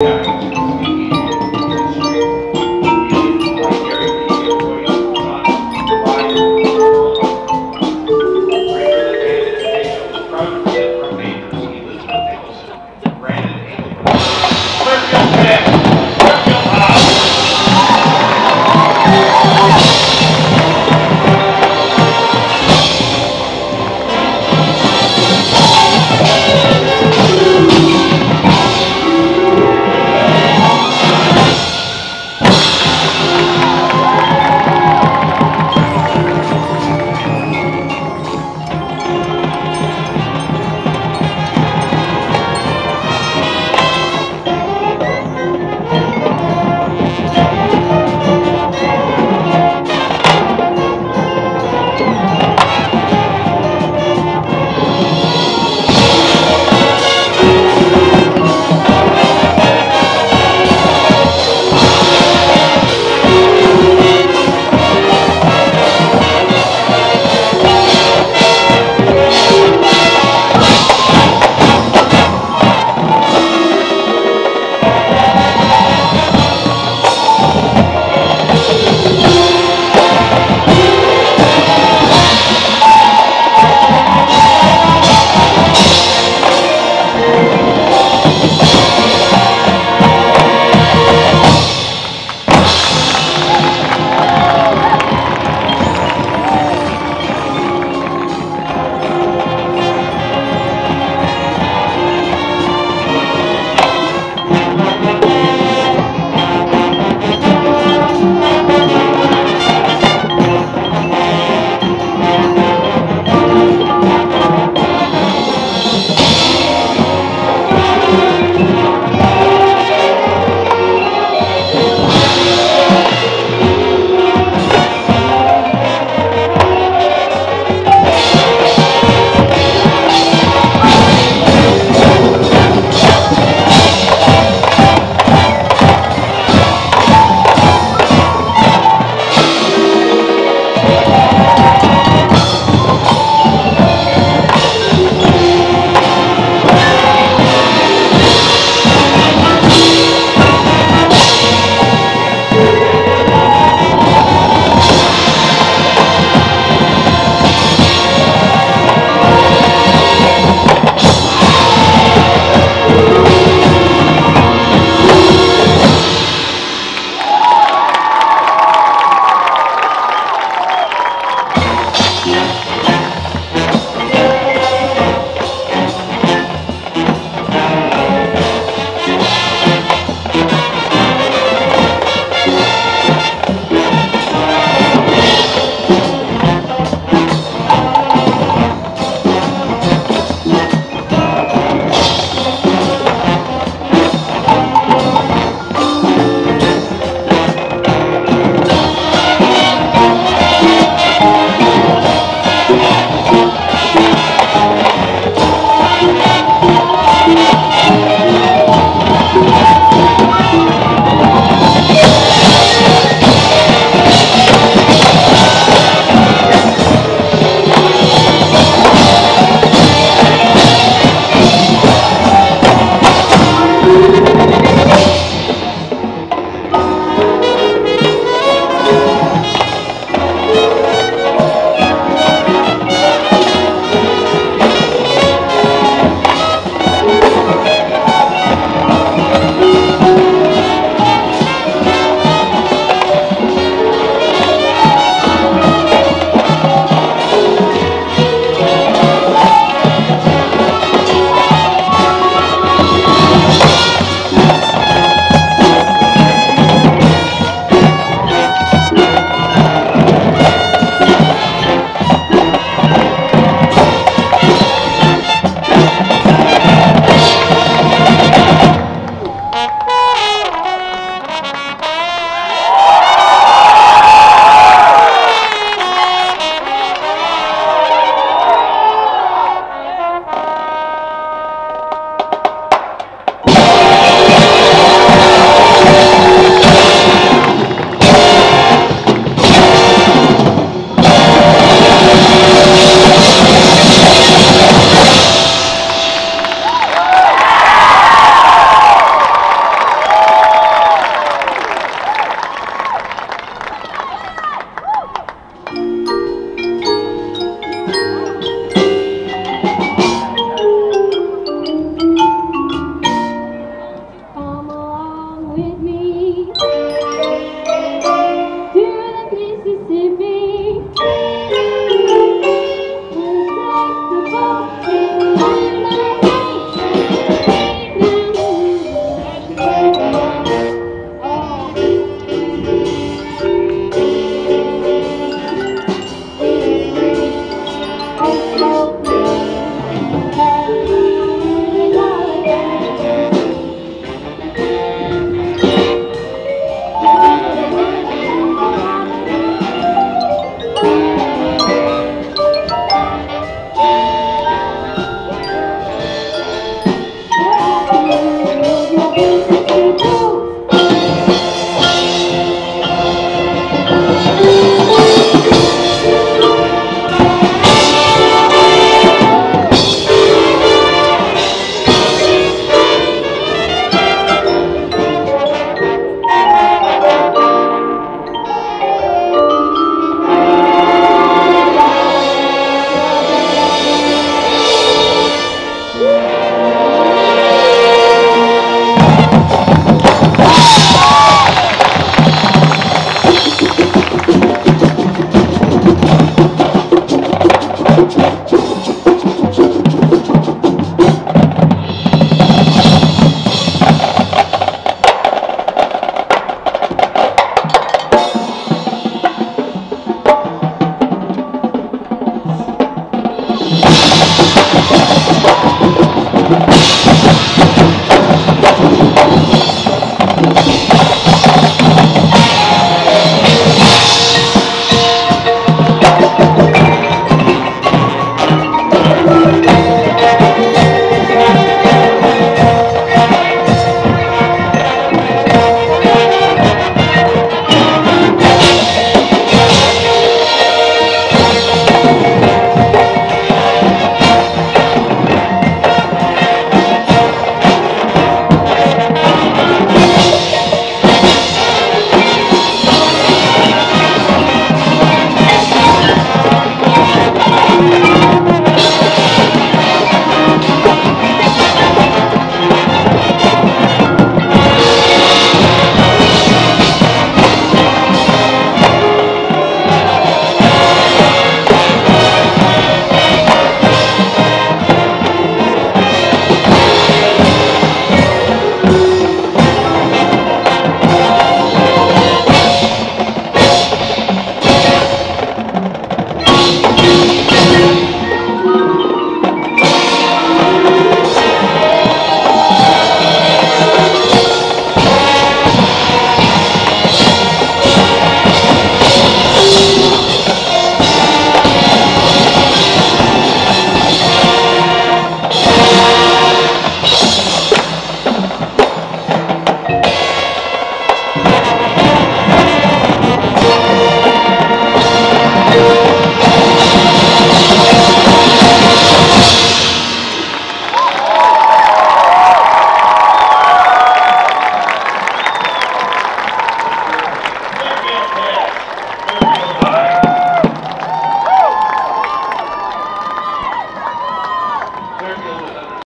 Yeah.